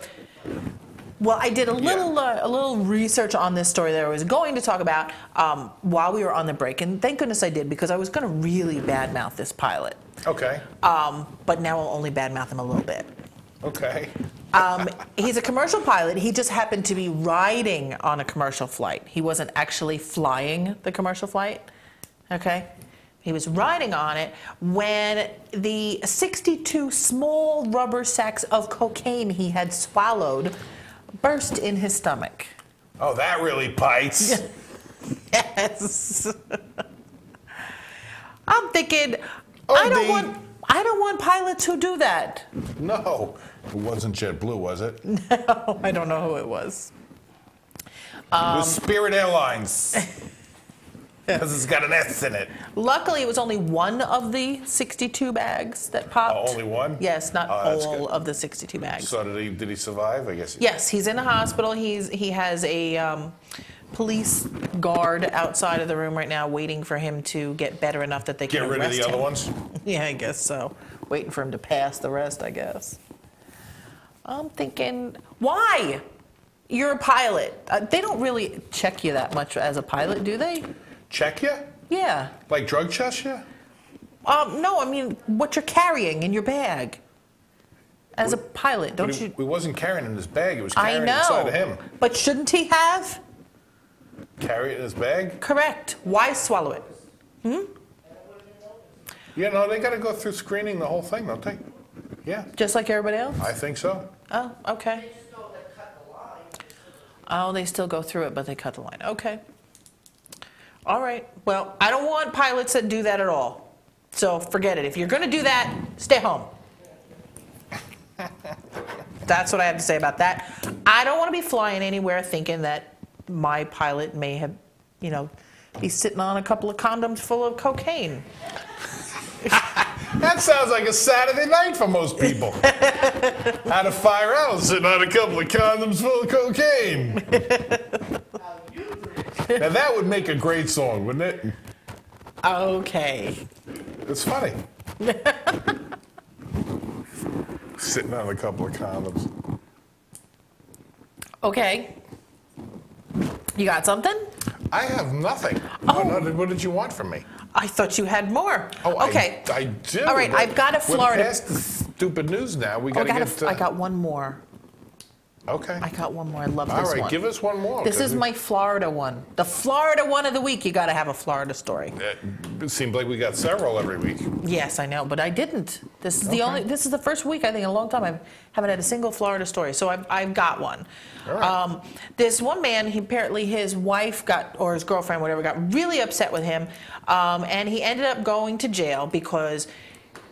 Well, I did a little uh, a little research on this story that I was going to talk about um, while we were on the break, and thank goodness I did because I was going to really badmouth this pilot, Okay. um, but now I'll only badmouth him a little bit. Okay. Um, he's a commercial pilot. He just happened to be riding on a commercial flight. He wasn't actually flying the commercial flight. Okay? He was riding on it when the 62 small rubber sacks of cocaine he had swallowed burst in his stomach. Oh, that really bites. [laughs] Yes. I'm thinking, Oh, I don't the- want I don't want pilots who do that. No. It wasn't JetBlue, was it? [laughs] Oh, I don't know who it was. it Um, was Spirit Airlines. [laughs] Because it's got an S in it. Luckily, it was only one of the 62 bags that popped. Oh, only one? Yes, not Oh, that's all good. of the 62 bags. So did he? Did he survive? I guess. he- yes, he's in the hospital. He's he has a um, police guard outside of the room right now, waiting for him to get better enough that they Get can rid of arrest the other him. ones. [laughs] Yeah, I guess so. Waiting for him to pass the rest, I guess. I'm thinking, why? You're a pilot. Uh, they don't really check you that much as a pilot, do they? Check you? Yeah. Like drug test you? Um, no, I mean what you're carrying in your bag. As a pilot, don't he, you? he wasn't carrying in his bag. It was I carrying it inside of him. But shouldn't he have? Carry it in his bag? Correct. Why swallow it? Hmm? Yeah, no, they got to go through screening the whole thing, don't they? Yeah, Just like everybody else? I think so. Oh, okay. Oh, they still go through it, but they cut the line. Okay. All right. Well, I don't want pilots that do that at all. So forget it. If you're going to do that, stay home. [laughs] That's what I have to say about that. I don't want to be flying anywhere thinking that my pilot may have, you know, be sitting on a couple of condoms full of cocaine. [laughs] That sounds like a Saturday night for most people. Had a fire out sitting on a couple of condoms full of cocaine. [laughs] now that would make a great song, wouldn't it? Okay. It's funny. [laughs] Sitting on a couple of condoms. Okay. You got something? I have nothing. Oh. No, what did you want from me? I thought you had more. Oh, okay. I, I do. All right, I've got a Florida. we're past the stupid news now. We Oh, got to get. a, uh, I got one more. Okay. I got one more. I love All this right, one. give us one more. This is my Florida one. The Florida one of the week. You got to have a Florida story. It seems like we got several every week. Yes, I know, but I didn't. This is the only. This is the first week I think in a long time I haven't had a single Florida story. So I've, I've got one. All right. Um, this one man, he apparently his wife got or his girlfriend, whatever, got really upset with him, um, and he ended up going to jail because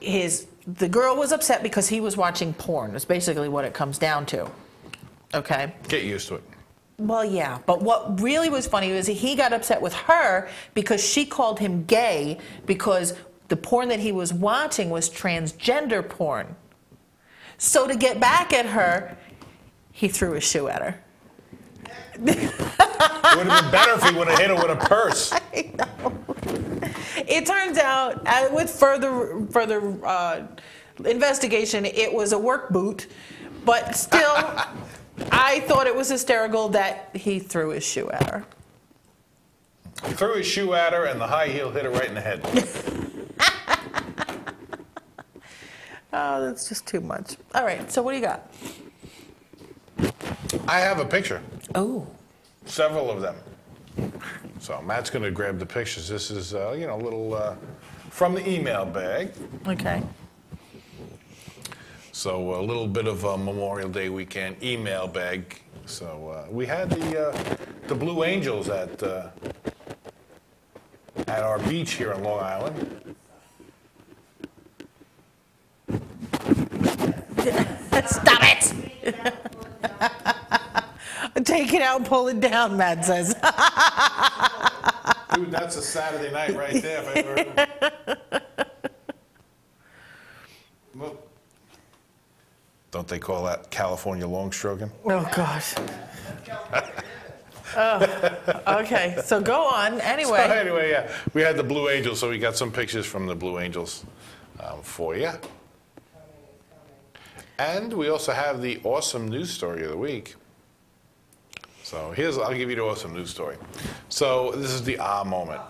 his the girl was upset because he was watching porn. Is basically what it comes down to. Okay. Get used to it. Well, yeah, but what really was funny was he got upset with her because she called him gay because the porn that he was watching was transgender porn. So to get back at her, he threw a shoe at her. It would have been better if he would have hit her with a purse. [laughs] I know. It turns out, uh, with further further uh, investigation, it was a work boot, but still, I thought it was hysterical that he threw his shoe at her. Threw his shoe at her, and the high heel hit her right in the head. [laughs] Oh, that's just too much. All right, so what do you got? I have a picture, Oh, several of them. So Matt's going to grab the pictures. This is, uh, you know, a little uh, from the email bag. okay. So a little bit of a Memorial Day weekend email bag. So uh, we had the uh, the Blue Angels at uh, at our beach here in Long Island. [laughs] Stop it! [laughs] Take it out, pull it down, Matt says. [laughs] Dude, that's a Saturday night right there. If I ever... Well, don't they call that California long stroking? oh, gosh. [laughs] oh, okay, so go on. Anyway, Anyway, yeah, we had the Blue Angels, so we got some pictures from the Blue Angels um, for you. And we also have the awesome news story of the week. So here's, I'll give you the awesome news story. So this is the ah moment.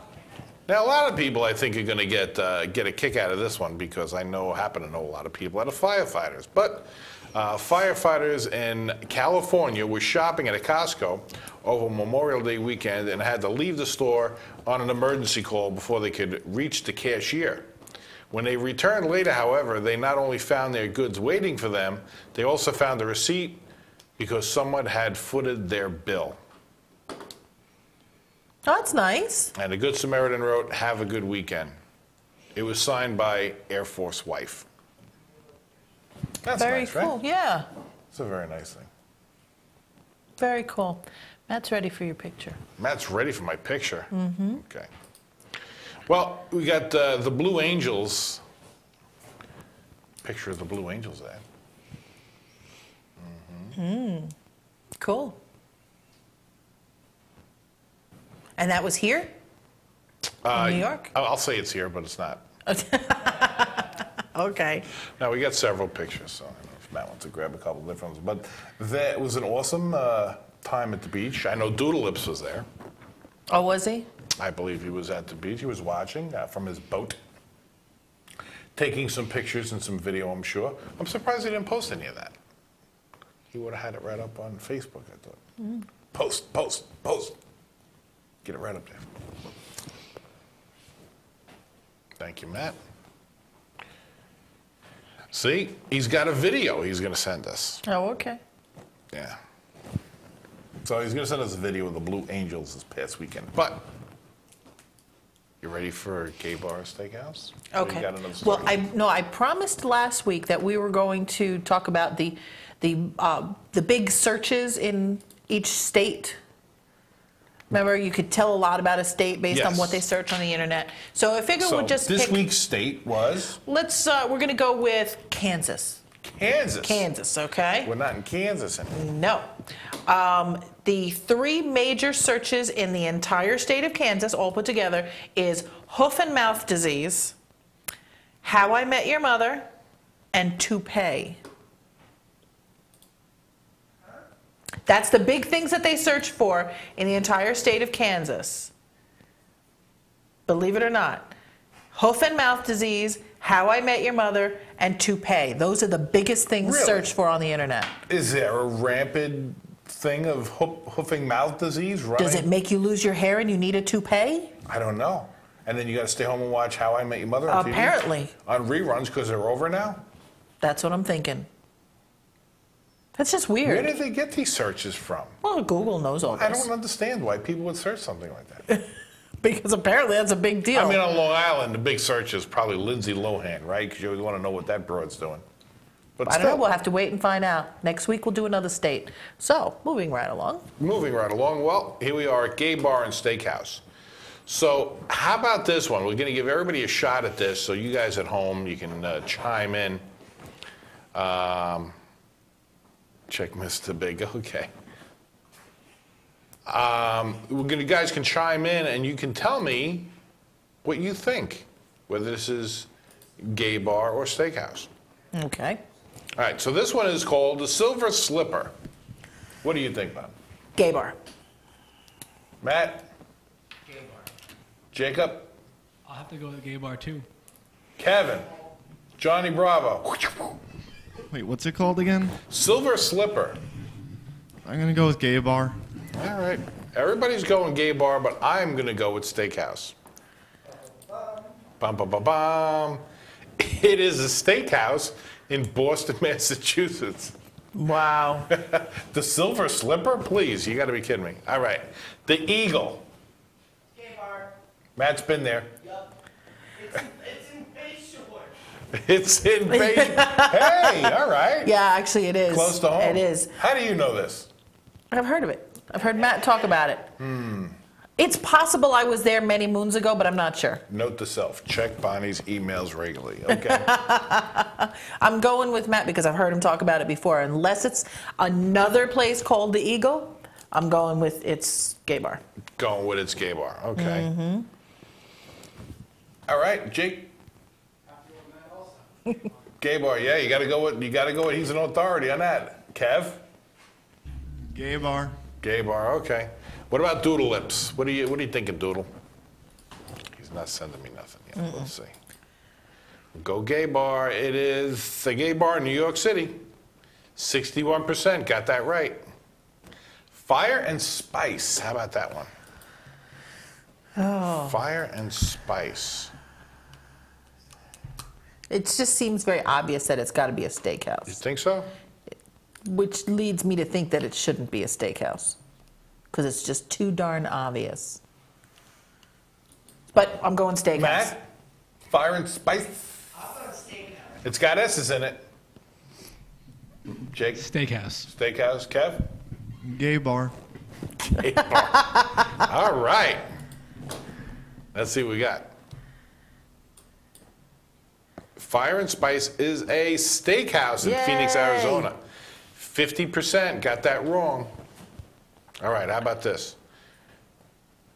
Now, a lot of people, I think, are going to get uh, get a kick out of this one because I know happen to know a lot of people that are firefighters. But uh, firefighters in California were shopping at a Costco over Memorial Day weekend and had to leave the store on an emergency call before they could reach the cashier. When they returned later, however, they not only found their goods waiting for them, they also found a receipt because someone had footed their bill. that's nice. And a Good Samaritan wrote, Have a good weekend. It was signed by Air Force wife. That's very nice, cool. right? Yeah, It's a very nice thing. very cool. Matt's ready for your picture. Matt's ready for my picture. Mm-hmm. Okay. Well, we got uh, the Blue Angels. Picture of the Blue Angels there. Cool. And that was here? Uh, New York? I'll say it's here, but it's not. [laughs] Okay. Now, we got several pictures, so I don't know if Matt wants to grab a couple different ones. But that was an awesome uh, time at the beach. I know Doodle Lips was there. Oh, was he? I believe he was at the beach. He was watching uh, from his boat, taking some pictures and some video, I'm sure. I'm surprised he didn't post any of that. He would have had it right up on Facebook, I thought. Post, post, post. Get it right up there. Thank you, Matt. See, he's got a video he's going to send us. Oh, okay. Yeah. So he's going to send us a video of the Blue Angels this past weekend. But you ready for Gay Bar Steakhouse? Okay. Well. I no, I promised last week that we were going to talk about the the uh, the big searches in each state. Remember, you could tell a lot about a state based on what they search on the internet. So I figure so we'll just this pick. week's state was Let's. Uh, we're going to go with Kansas. Kansas. Kansas, okay? We're not in Kansas anymore. No. Um, the three major searches in the entire state of Kansas, all put together, is hoof and mouth disease, how I met your mother, and toupee. That's the big things that they search for in the entire state of Kansas. Believe it or not. Hoof and mouth disease, how I met your mother, and toupee. Those are the biggest things Really? searched for on the internet. Is there a rampant thing of hoof, hoofing mouth disease running? Does it make you lose your hair and you need a toupee? I don't know. And then you got to stay home and watch How I Met Your Mother on TV? Apparently. On reruns because they're over now? That's what I'm thinking. That's just weird. Where did they get these searches from? Well, Google knows all this. I don't understand why people would search something like that. [laughs] Because apparently that's a big deal. I mean, on Long Island, the big search is probably Lindsay Lohan, right? Because you always want to know what that broad's doing. But I don't know. We'll have to wait and find out. Next week we'll do another state. So, moving right along. moving right along. Well, here we are at Gay Bar and Steakhouse. So, how about this one? We're going to give everybody a shot at this, so you guys at home, you can uh, chime in. Um, check Mr. Big. [laughs] Okay. Um, we're gonna, you guys can chime in, and you can tell me what you think, whether this is Gay Bar or Steakhouse. Okay. All right. So this one is called the Silver Slipper. What do you think, Bob? Gay bar. Matt? Gay bar. Jacob? I'll have to go with gay bar too. Kevin? Johnny Bravo? Wait, what's it called again? Silver Slipper. I'm gonna go with gay bar. All right. Everybody's going gay bar, but I'm going to go with steakhouse. Bum, bum, bum, bum. It is a steakhouse in Boston, [laughs] Massachusetts. Wow. [laughs] The Silver Slipper? Please, you got to be kidding me. All right. The Eagle. Gay Bar. Matt's been there. [laughs] It's in [laughs] Bay. hey, all right. yeah, actually it is. Close to home. It is. How do you know this? I've heard of it. I've heard Matt talk about it. Hmm. It's possible I was there many moons ago, but I'm not sure. Note to self: check Bonnie's emails regularly. Okay. [laughs] I'm going with Matt because I've heard him talk about it before. Unless it's another place called the Eagle, I'm going with it's gay bar. Going with its gay bar. Okay. Mm-hmm. All right, Jake. Gay bar. Yeah, you got to go with. You got to go with. He's an authority on that. Kev. Gay bar. Gay bar. Okay. What about Doodle Lips? What do you What are you thinking, Doodle? He's not sending me nothing yet. Let's see. Go gay bar. It is a gay bar in New York City. 61% got that right. Fire and Spice. How about that one? Oh. Fire and Spice. It just seems very obvious that it's got to be a steakhouse. You think so? which leads me to think that it shouldn't be a steakhouse because it's just too darn obvious. But I'm going steakhouse. Matt? Fire and Spice? It's got S's in it. Jake? Steakhouse. Steakhouse. Kev? Gay bar. Gay bar. [laughs] All right. Let's see what we got. Fire and Spice is a steakhouse in Phoenix, Arizona. 50% got that wrong. All right, how about this?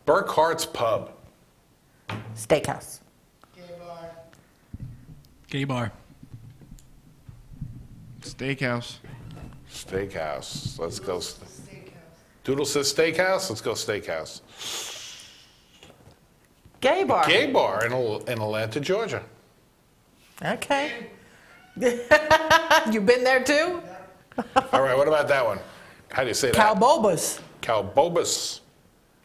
Burkhart's Pub. Steakhouse. Gay bar. Gay bar. Steakhouse. Steakhouse. Let's go. Steakhouse. Doodle says steakhouse. Let's go steakhouse. Gay bar. Gay bar in, Al- in Atlanta, Georgia. Okay. [laughs] You've been there too? [laughs] All right, what about that one? How do you say that? Calbobas. Calbobas.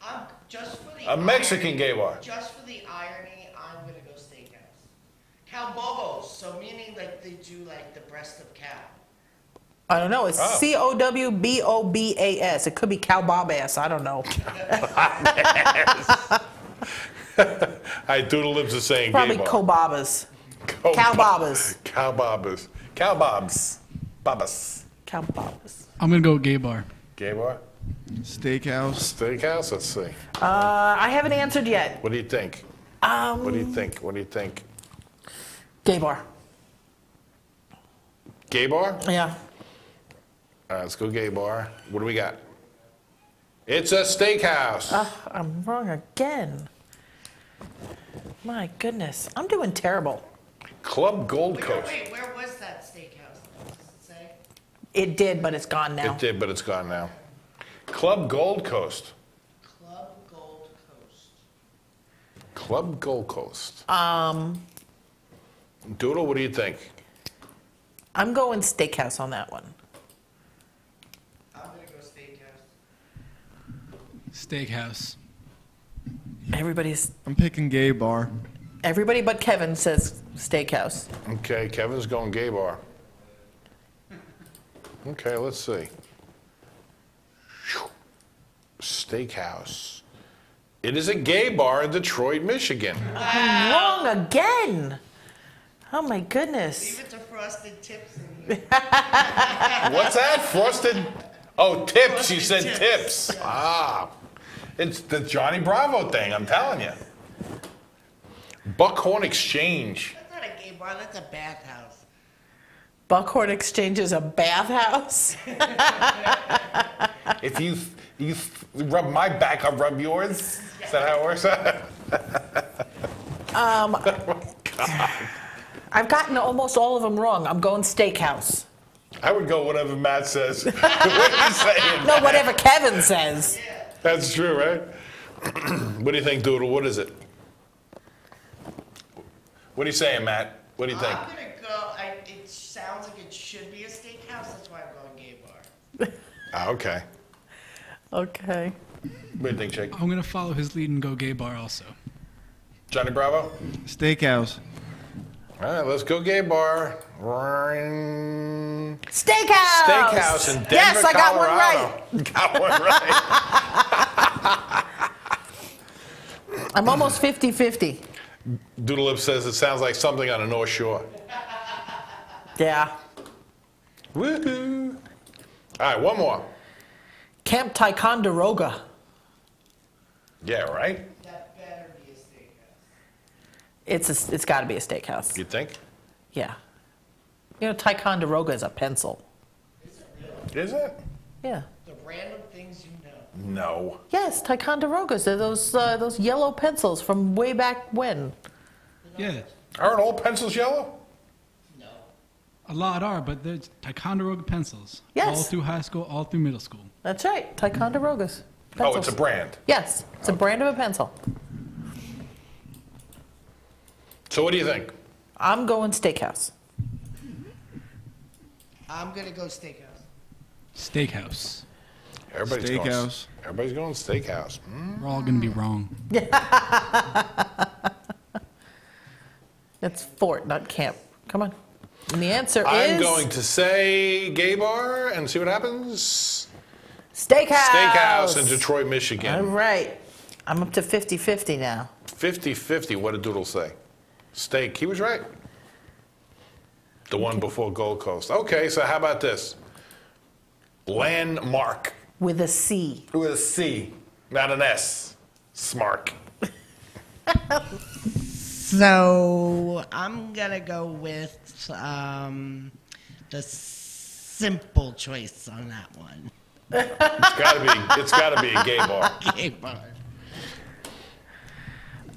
I'm just for the A Mexican irony- gay bar. Just for the irony, I'm gonna go steakhouse. Calbobos, so meaning like they do like the breast of cow. I don't know. It's Oh. C O W B O B A S. It could be cow bob ass. I don't know. All right, [laughs] Doodle Lips is saying Probably gay bar. cobabas. Co- Cowbobas. Cowbobas. Cowbobs. Babas. Cow bobas. I'm gonna go gay bar. Gay bar. Steakhouse. Steakhouse. Let's see. Uh, I haven't answered yet. What do you think? Um, What do you think? What do you think? Gay bar. Gay bar? Yeah. All right, let's go gay bar. What do we got? It's a steakhouse. Ugh, I'm wrong again. My goodness, I'm doing terrible. Club Gold Wait, Coast. wait, where was that steakhouse? Does it say? It did, but it's gone now. It did, but it's gone now. Club Gold Coast. Club Gold Coast. Club Gold Coast. Um, Doodle, what do you think? I'm going steakhouse on that one. I'm gonna go steakhouse. Steakhouse. Everybody's I'm picking gay bar. Everybody but Kevin says steakhouse. Okay, Kevin's going gay bar. Okay, let's see. Steakhouse. It is a gay bar in Detroit, Michigan. I'm wrong again. Oh my goodness. Leave it to frosted tips in. [laughs] What's that? Frosted? Oh, tips. You said Frosted tips. tips. Ah. It's the Johnny Bravo thing, I'm telling you. Buckhorn Exchange. That's not a gay bar, that's a bathhouse. Buckhorn Exchange is a bathhouse. [laughs] If you you rub my back, I'll rub yours. Is that how it works? [laughs] Um, [laughs] I've gotten almost all of them wrong. I'm going steakhouse. I would go whatever Matt says. what saying? No, whatever Kevin says. That's true, right? [clears throat] what do you think, Doodle? What is it? What are you saying, Matt? What do you think? I'm gonna go, I, it sounds like it should be a steakhouse, that's why I'm going gay bar. Ah, okay. Okay. What do you think, Jake? I'm gonna follow his lead and go gay bar also. Johnny Bravo? Steakhouse. All right, let's go gay bar. Steakhouse Steakhouse. in Denver, Yes, I got one right. [laughs] Got one right. [laughs] I'm almost 50 50. Doodle Lip says it sounds like something on the North Shore. Yeah. Woohoo! All right, one more. Camp Ticonderoga. Yeah, right? That better be a steakhouse. It's, a, it's got to be a steakhouse. You think? Yeah. You know, Ticonderoga is a pencil. Is it? Yeah. The random things you know. No. Yes, Ticonderogas. They're those, uh, those yellow pencils from way back when. Yeah, Aren't all pencils yellow? No. a lot are, but there's Ticonderoga pencils. Yes. All through high school, all through middle school. That's right, Ticonderogas. Oh, it's a brand. Yes, it's a brand of a pencil. So what do you think? I'm going steakhouse. I'm gonna go steakhouse. Steakhouse. Everybody's going. Steakhouse. Everybody's going steakhouse. Hmm? We're all gonna be wrong. [laughs] It's fort, not camp. Come on. And the answer is I'm going to say gay bar and see what happens. steakhouse. Steakhouse in Detroit, Michigan. right. I'm up to 50 50 now. 50-50. What did Doodle say? Steak. He was right. The one before Gold Coast. Okay, so how about this? Landmark With a C. with a C, not an S. Smark. [laughs] So I'm gonna go with um, the simple choice on that one. It's gotta be. It's gotta be a gay bar. [laughs] Gay bar.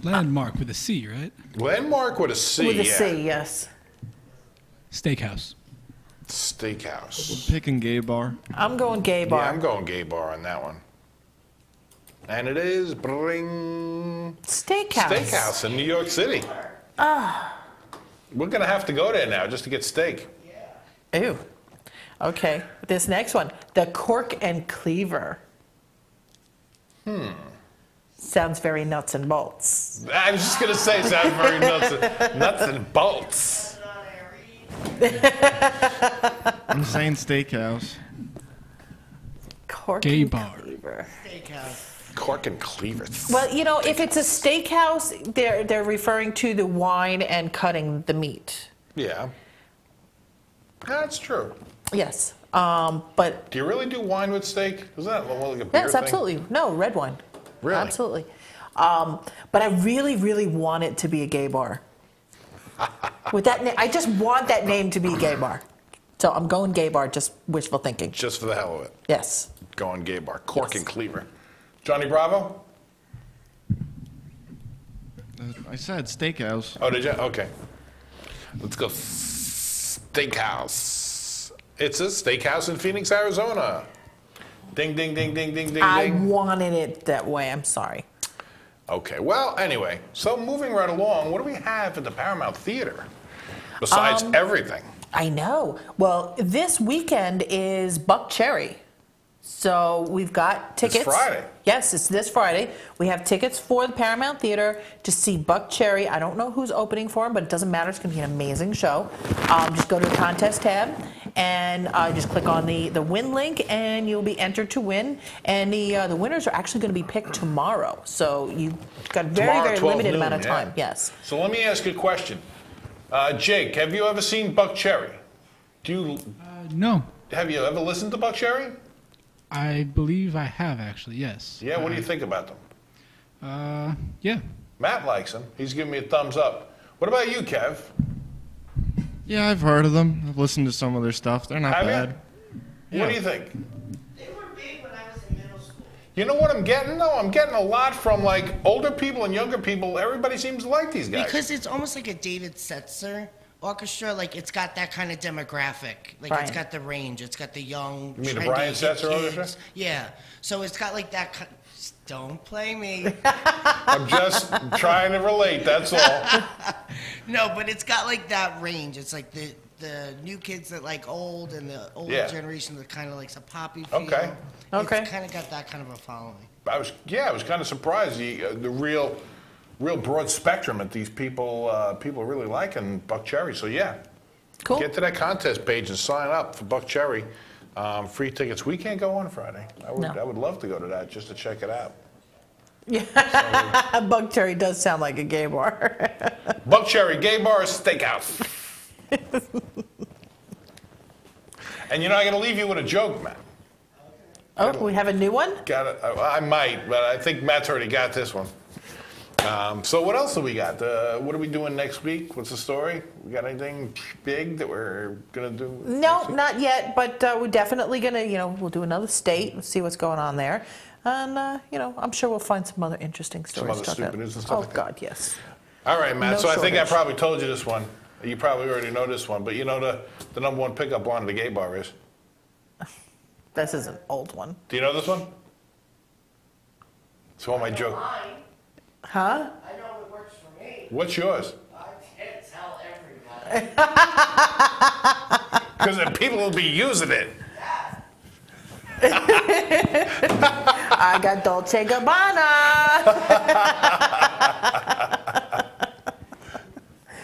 Landmark with a C, right? Landmark with a C. With a yeah. C, yes. Steakhouse. Steakhouse. Picking gay bar. I'm going gay bar. Yeah, I'm going gay bar on that one. And it is bring Steakhouse. steakhouse in New York City. Ah. We're gonna have to go there now just to get steak. Yeah. Ew. Okay, this next one, the Cork and Cleaver. Hmm. Sounds very nuts and bolts. I was just gonna say, sounds very nuts, nuts and bolts. [laughs] I'm saying steakhouse. Cork Gay and bar. Cleaver. Steakhouse. Cork and Cleaver. Well, you know, if it's a steakhouse, they're they're referring to the wine and cutting the meat. Yeah. That's true. Yes. Um, but Do you really do wine with steak? Is that more like a beer yes, thing? absolutely. No, red wine. Really? Absolutely. Um, but I really, really want it to be a gay bar. With that name, I just want that name to be gay bar. So I'm going gay bar, just wishful thinking. Just for the hell of it. Yes. Going gay bar. Cork and Cleaver. Johnny Bravo? Uh, I said steakhouse. Oh, did you? Okay. Let's go. Steakhouse. It's a steakhouse in Phoenix, Arizona. Ding, ding, ding, ding, ding, ding, I ding. wanted it that way. I'm sorry. Okay, well, anyway, so moving right along, what do we have at the Paramount Theater besides Um, everything? I know. Well, this weekend is Buckcherry. So we've got tickets. Friday. Yes, it's this Friday. We have tickets for the Paramount Theater to see Buckcherry. I don't know who's opening for him, but it doesn't matter. It's going to be an amazing show. Um, just go to the contest tab and uh, just click on the, the win link, and you'll be entered to win. And the uh, the winners are actually going to be picked tomorrow. So you've got a very, Tomorrow, very limited noon, amount of yeah. time. Yes. So let me ask you a question. Uh, Jake, have you ever seen Buckcherry? Do you Uh, no, have you ever listened to Buckcherry? I believe I have actually. Yes. Yeah, what do you think about them? Uh, yeah. Matt likes them. He's giving me a thumbs up. What about you, Kev? Yeah, I've heard of them. I've listened to some of their stuff. They're not Have bad. you? What do you think? They were big when I was in middle school. You know what I'm getting though? I'm getting a lot from like older people and younger people. Everybody seems to like these guys. Because it's almost like a David Setzer orchestra. Like it's got that kind of demographic. Like it's got the range. It's got the young. You mean the Brian Setzer orchestra? kids. Yeah. So it's got like that. ki- Don't play me. [laughs] I'm just trying to relate. That's all. [laughs] no, but it's got like that range. It's like the the new kids that like old and the older Yeah. generation that kind of likes a poppy feel. Okay. Okay. It's kind of got that kind of a following. I was yeah, I was kind of surprised the uh, the real real broad spectrum that these people uh, people really like in Buckcherry. So yeah, Cool. get to that contest page and sign up for Buckcherry. Um, free tickets. We can't go on Friday. I would No. I would love to go to that just to check it out. Yeah. [laughs] Buckcherry does sound like a gay bar. [laughs] Buckcherry Gay Bar Steakhouse. [laughs] and you know, I'm gonna leave you with a joke, Matt. oh, we have a new one? Got I might, but I think Matt's already got this one. Um, so what else do we got? Uh, what are we doing next week? What's the story? We got anything big that we're gonna do? No, not yet, but uh, we're definitely gonna, you know, we'll do another state and see what's going on there. And, uh, you know, I'm sure we'll find some other interesting stories. other to talk stupid about. news and stuff Oh, like that? God, yes. All right, Matt. No so I think I probably told you this one. You probably already know this one, but you know the the number one pickup line at the gay bar is. This is an old one. Do you know this one? It's all my joke. Huh? I know it works for me. What's yours? I can't tell everybody. [laughs] Because then people will be using it. [laughs] I got Dolce Gabbana.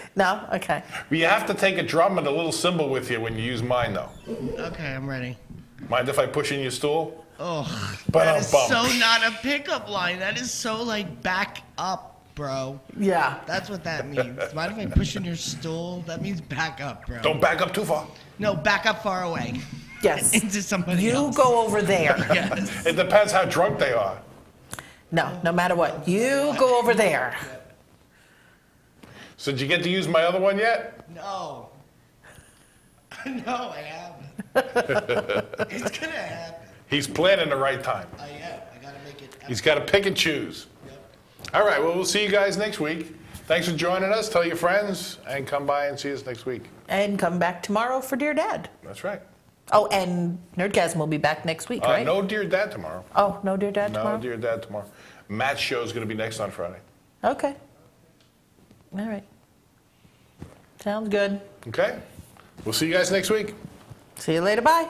[laughs] no? Okay. But you have to take a drum and a little cymbal with you when you use mine, though. Okay, I'm ready. Mind if I push in your stool? Oh, But that I'm is bummed. so not a pickup line. That is so like back up, bro. Yeah. That's what that means. Mind if I push in your stool? That means back up, bro. Don't back up too far. No, back up far away Yes. [laughs] into somebody You else. go over there. [laughs] Yes. It depends how drunk they are. No, no matter what. You go over there. So did you get to use my other one yet? No. [laughs] no, I haven't. it's gonna happen. He's planning the right time. I am. I gotta make it. He's got to pick and choose. Yep. All right, well, we'll see you guys next week. Thanks for joining us. Tell your friends and come by and see us next week. And come back tomorrow for Dear Dad. That's right. Oh, and Nerdgasm will be back next week, Uh, right? no Dear Dad tomorrow. Oh, no Dear Dad No tomorrow? No Dear Dad tomorrow. Matt's show is going to be next on Friday. Okay. All right. Sounds good. Okay? We'll see you guys next week. See you later. Bye.